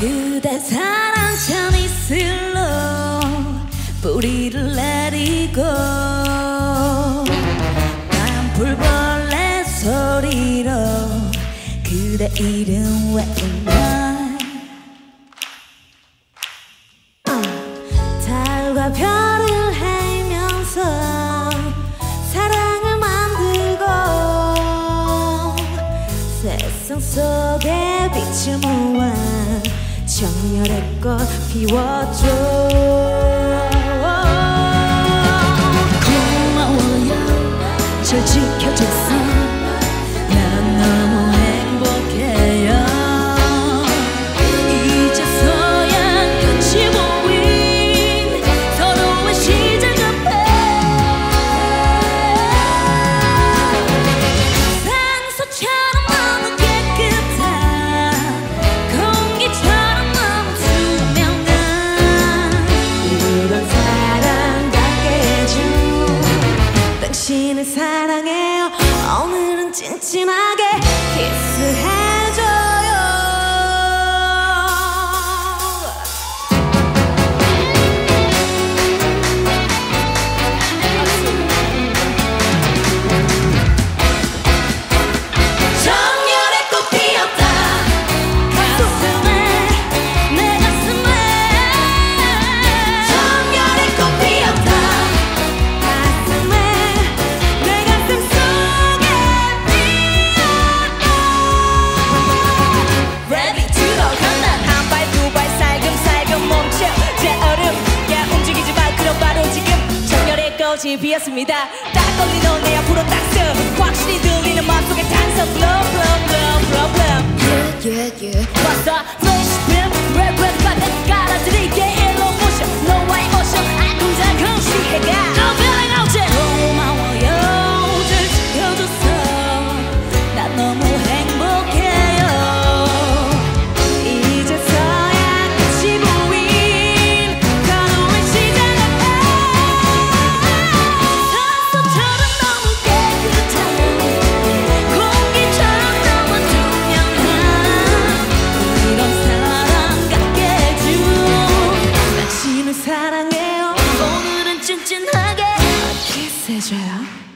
그대 사랑 참 있을로 뿌리를 내리고 단풀벌레 소리로 그대 이름 외우면 달과 별을 헤면서 사랑을 만들고 세상 속에 빛을 모아 정열의 꽃 피워줘. 찐찜하게 비었습니다. 딱 걸리던 내 앞으로 딱스 확실히 들리는 마음속의 탄성 Blow blow blow blow blow. Yeah yeah yeah. 왔어 너의 시필 랩 랩. 세줘요.